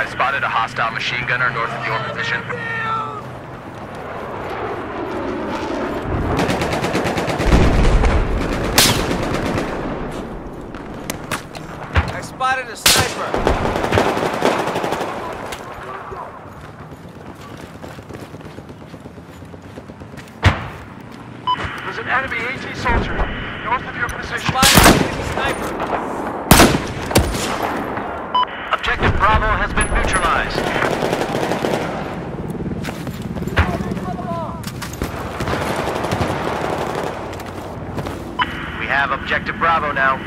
I've spotted a hostile machine gunner north of your position. I spotted a sniper. There's an enemy AT soldier north of your position. Spotted an enemy sniper. Objective Bravo has been neutralized. We have Objective Bravo now.